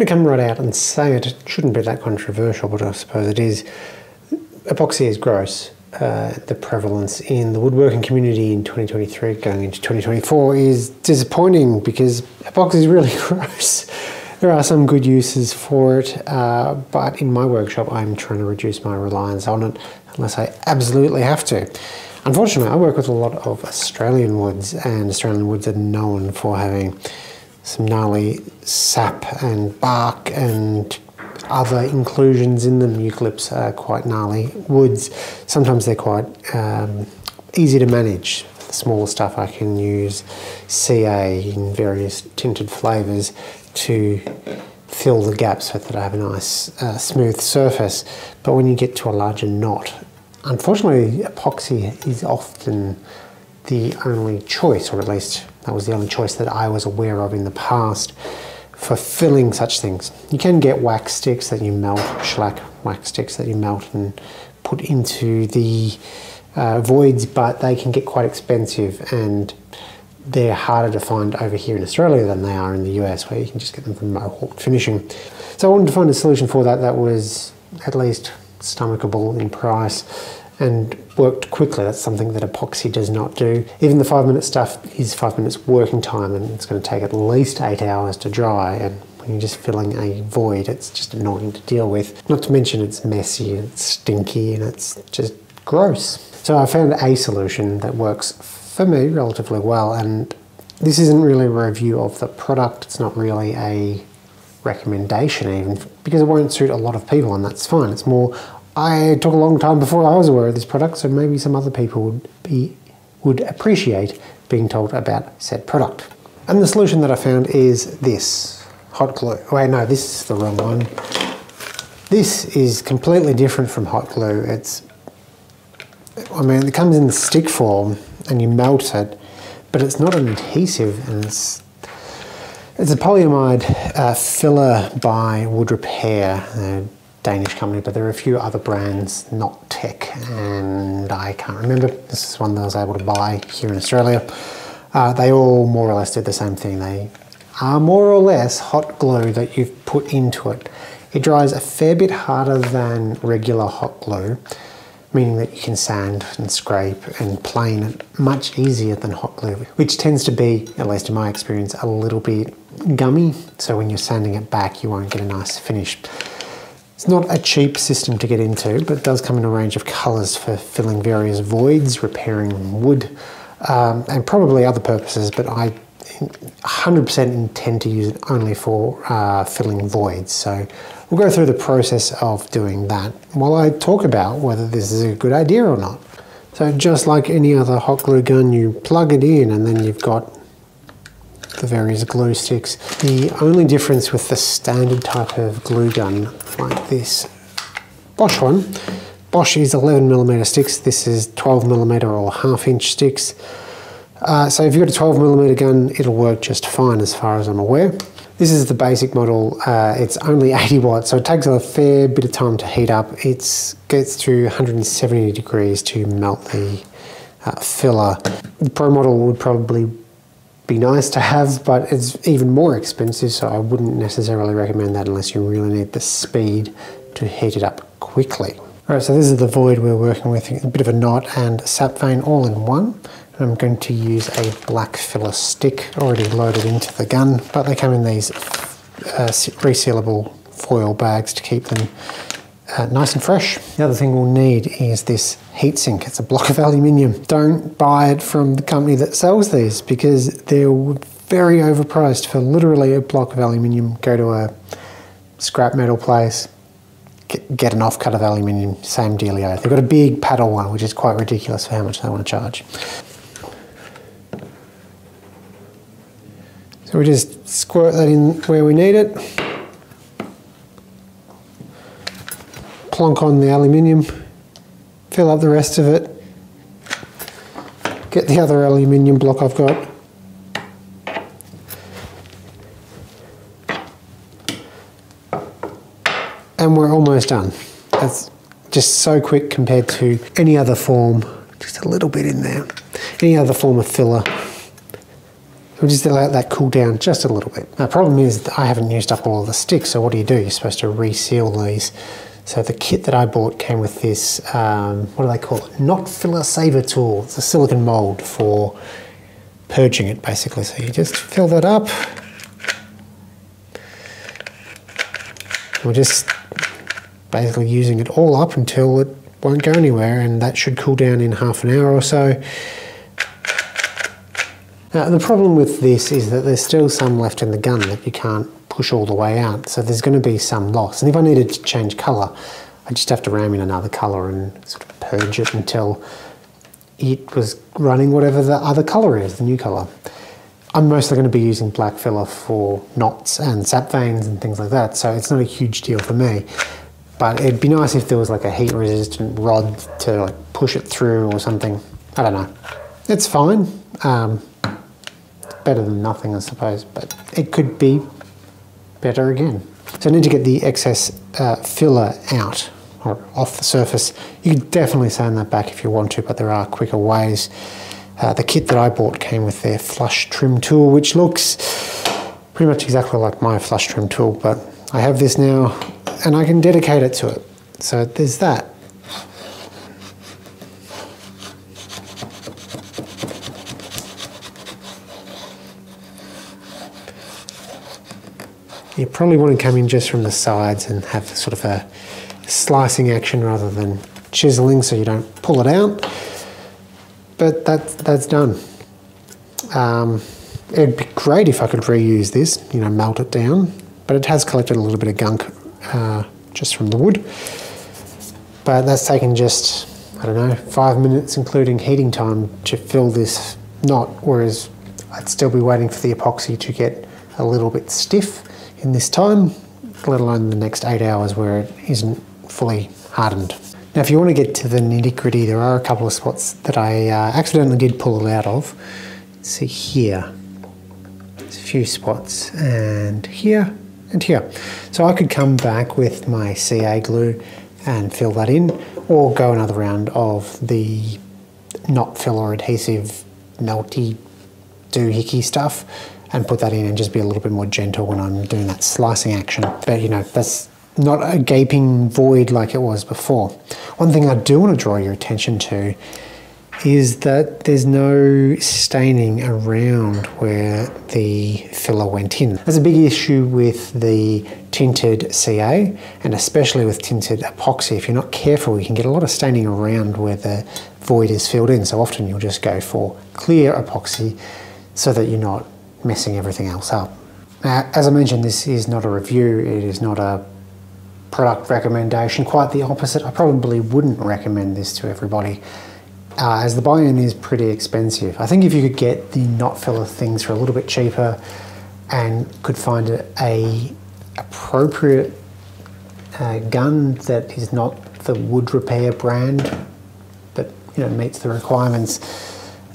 I come right out and say it. It shouldn't be that controversial, but I suppose it is. Epoxy is gross. Uh, the prevalence in the woodworking community in 2023 going into 2024 is disappointing because epoxy is really gross. There are some good uses for it, uh, but in my workshop, I'm trying to reduce my reliance on it unless I absolutely have to. Unfortunately, I work with a lot of Australian woods, and Australian woods are known for having some gnarly sap and bark and other inclusions in them. Eucalypts are quite gnarly woods. Sometimes they're quite um, easy to manage. The smaller stuff I can use CA in various tinted flavours to fill the gaps so that I have a nice uh, smooth surface. But when you get to a larger knot, unfortunately epoxy is often the only choice, or at least that was the only choice that I was aware of in the past for filling such things. You can get wax sticks that you melt, shellac wax sticks that you melt and put into the uh, voids, but they can get quite expensive and they're harder to find over here in Australia than they are in the US, where you can just get them from Mohawk Finishing. So I wanted to find a solution for that that was at least stomachable in price and worked quickly. That's something that epoxy does not do. Even the five minute stuff is five minutes working time and it's going to take at least eight hours to dry. And when you're just filling a void, it's just annoying to deal with. Not to mention it's messy and it's stinky and it's just gross. So I found a solution that works for me relatively well. And this isn't really a review of the product. It's not really a recommendation even because it won't suit a lot of people and that's fine. It's more I took a long time before I was aware of this product, so maybe some other people would be would appreciate being told about said product. And the solution that I found is this hot glue. Wait, no, this is the wrong one. This is completely different from hot glue. It's, I mean, it comes in stick form and you melt it, but it's not an adhesive and it's it's a polyamide uh, filler by Wood Repair. Uh, Danish company, but there are a few other brands, Knottec, and I can't remember. This is one that I was able to buy here in Australia. Uh, they all more or less did the same thing. They are more or less hot glue that you've put into it. It dries a fair bit harder than regular hot glue, meaning that you can sand and scrape and plane it much easier than hot glue, which tends to be, at least in my experience, a little bit gummy. So when you're sanding it back, you won't get a nice finish. It's not a cheap system to get into, but it does come in a range of colours for filling various voids, repairing wood, um, and probably other purposes, but I 100% intend to use it only for uh, filling voids. So we'll go through the process of doing that while I talk about whether this is a good idea or not. So just like any other hot glue gun, you plug it in and then you've got the various glue sticks. The only difference with the standard type of glue gun like this Bosch one, Bosch is 11 millimeter sticks, this is 12 millimeter or half inch sticks. Uh, so if you've got a 12 millimeter gun, it'll work just fine as far as I'm aware. This is the basic model, uh, it's only 80 watts, so it takes a fair bit of time to heat up. It gets to 170 degrees to melt the uh, filler. The Pro model would probably be nice to have, but it's even more expensive, so I wouldn't necessarily recommend that unless you really need the speed to heat it up quickly. All right, so this is the void we're working with, a bit of a knot and sap vein all in one. I'm going to use a black filler stick already loaded into the gun, but they come in these uh, resealable foil bags to keep them uh, nice and fresh. The other thing we'll need is this heatsink. It's a block of aluminium. Don't buy it from the company that sells these because they're very overpriced for literally a block of aluminium. Go to a scrap metal place, get, get an offcut of aluminium, same dealio. They've got a big paddle one, which is quite ridiculous for how much they want to charge. So we just squirt that in where we need it. Plonk on the aluminium, fill up the rest of it, get the other aluminium block I've got. And we're almost done. That's just so quick compared to any other form, just a little bit in there, any other form of filler. We'll just let that cool down just a little bit. Now, the problem is I haven't used up all of the sticks, so what do you do? You're supposed to reseal these. So the kit that I bought came with this, um, what do they call it? Knot filler saver tool. It's a silicon mold for purging it basically. So you just fill that up. We're just basically using it all up until it won't go anywhere and that should cool down in half an hour or so. Now the problem with this is that there's still some left in the gun that you can't push all the way out so there's going to be some loss and if I needed to change colour I just have to ram in another colour and sort of purge it until it was running whatever the other colour is, the new colour. I'm mostly going to be using black filler for knots and sap veins and things like that so it's not a huge deal for me but it'd be nice if there was like a heat resistant rod to like push it through or something. I don't know. It's fine. Um, better than nothing, I suppose, but it could be better again. So I need to get the excess uh, filler out or off the surface. You can definitely sand that back if you want to, but there are quicker ways. Uh, the kit that I bought came with their flush trim tool, which looks pretty much exactly like my flush trim tool, but I have this now and I can dedicate it to it. So there's that. You probably want to come in just from the sides and have sort of a slicing action rather than chiseling so you don't pull it out. But that, that's done. Um, it'd be great if I could reuse this, you know, melt it down, but it has collected a little bit of gunk uh, just from the wood. But that's taken just, I don't know, five minutes including heating time to fill this knot, whereas I'd still be waiting for the epoxy to get a little bit stiff in this time, let alone the next eight hours where it isn't fully hardened. Now, if you want to get to the nitty gritty, there are a couple of spots that I uh, accidentally did pull it out of. see here, there's a few spots, and here, and here. So I could come back with my CA glue and fill that in or go another round of the knot filler adhesive melty doohickey stuff and put that in and just be a little bit more gentle when I'm doing that slicing action. But you know, that's not a gaping void like it was before. One thing I do want to draw your attention to is that there's no staining around where the filler went in. There's a big issue with the tinted CA and especially with tinted epoxy. If you're not careful, you can get a lot of staining around where the void is filled in. So often you'll just go for clear epoxy so that you're not messing everything else up. Now, as I mentioned, this is not a review. It is not a product recommendation. Quite the opposite. I probably wouldn't recommend this to everybody uh, as the buy-in is pretty expensive. I think if you could get the knot filler things for a little bit cheaper and could find a, a appropriate uh, gun that is not the wood repair brand but you know meets the requirements,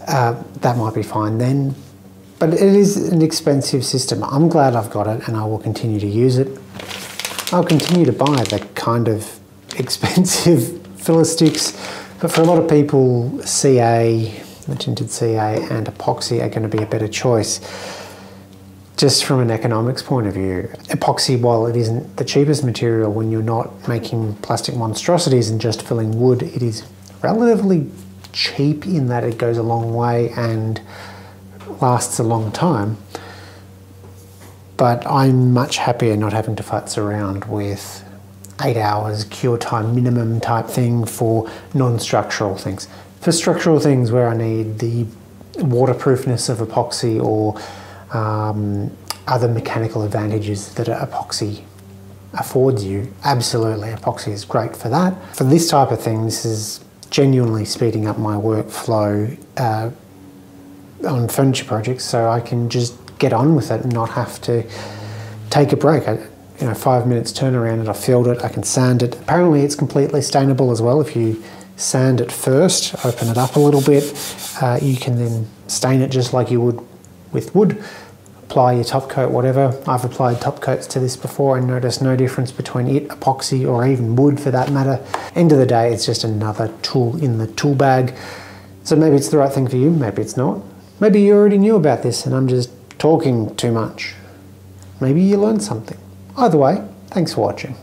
uh, that might be fine then. But it is an expensive system. I'm glad I've got it and I will continue to use it. I'll continue to buy the kind of expensive filler sticks but for a lot of people, CA, tinted CA and epoxy are going to be a better choice. Just from an economics point of view, epoxy, while it isn't the cheapest material when you're not making plastic monstrosities and just filling wood, it is relatively cheap in that it goes a long way and lasts a long time. But I'm much happier not having to futz around with eight hours cure time minimum type thing for non-structural things. For structural things where I need the waterproofness of epoxy or um, other mechanical advantages that epoxy affords you, absolutely, epoxy is great for that. For this type of thing, this is genuinely speeding up my workflow uh, on furniture projects so I can just get on with it and not have to take a break. I, you know, five minutes turnaround and I filled it, I can sand it. Apparently it's completely stainable as well. If you sand it first, open it up a little bit, uh, you can then stain it just like you would with wood. Apply your top coat, whatever. I've applied top coats to this before and noticed no difference between it, epoxy, or even wood for that matter. End of the day, it's just another tool in the tool bag. So maybe it's the right thing for you, maybe it's not. Maybe you already knew about this and I'm just talking too much. Maybe you learned something. Either way, thanks for watching.